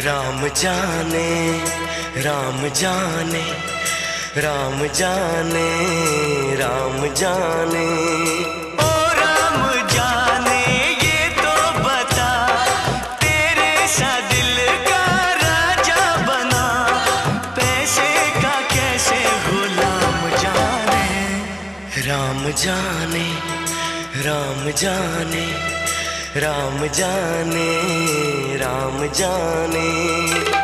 राम जाने राम जाने राम जाने राम जाने। राम जाने राम जाने? राम जाने जाने। राम जाने।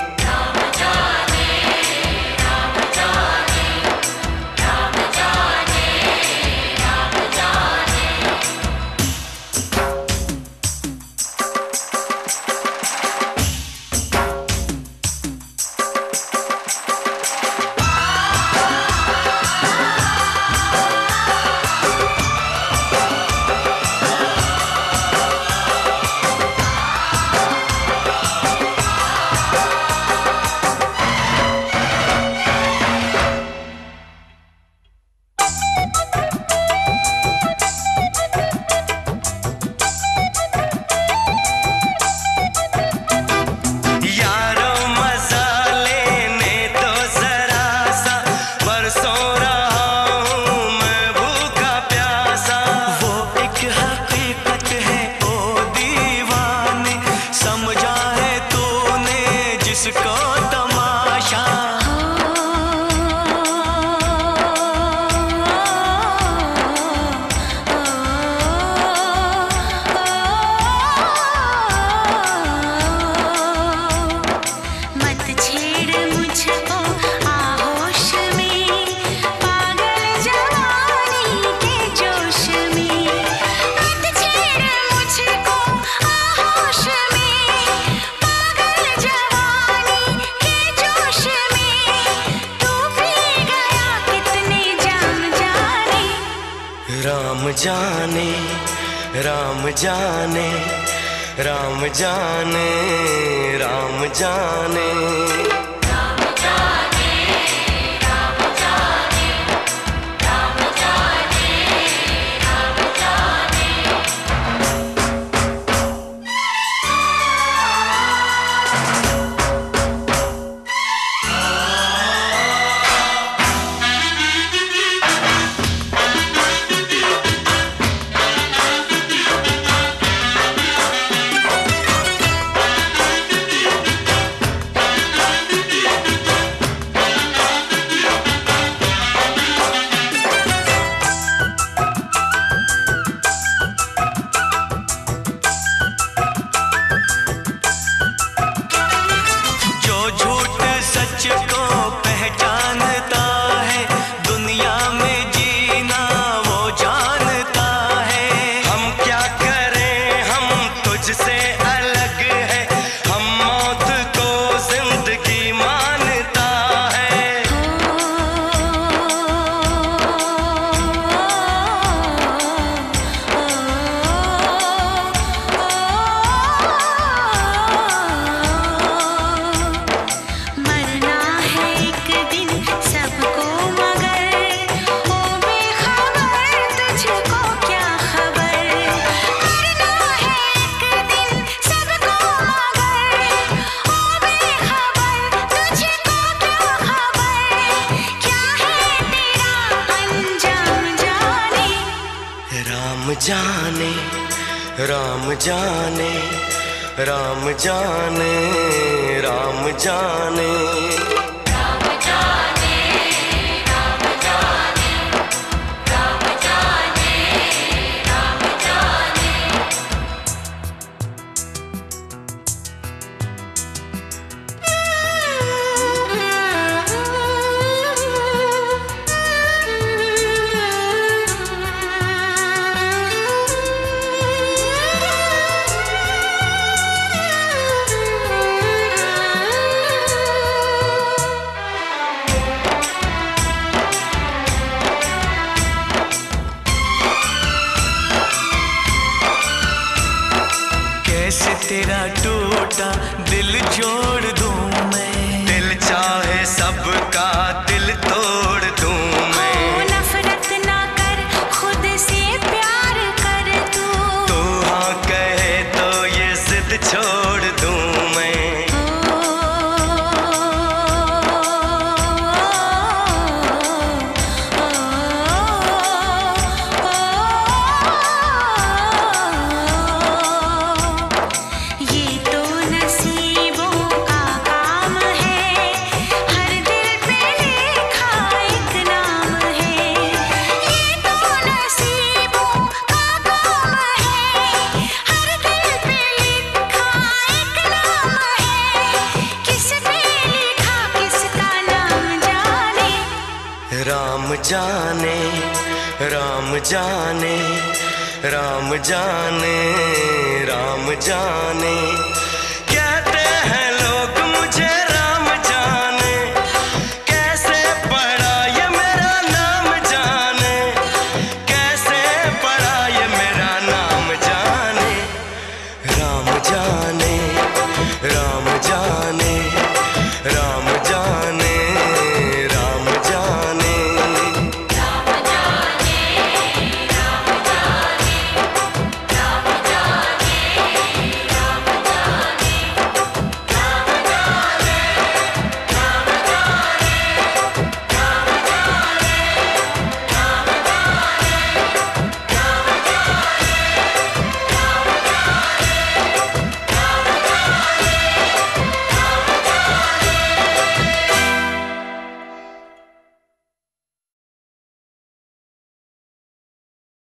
राम जाने राम जाने राम जाने राम जाने। राम जाने राम जाने तेरा दिल जोड़ दूँ मैं। दिल चाहे सबका दिल तोड़ दूँ मैं। नफरत ना कर खुद से प्यार कर तू। तू हाँ कहे तो ये जिद छोड़ दूँ मैं। जाने राम जाने राम जाने राम जाने।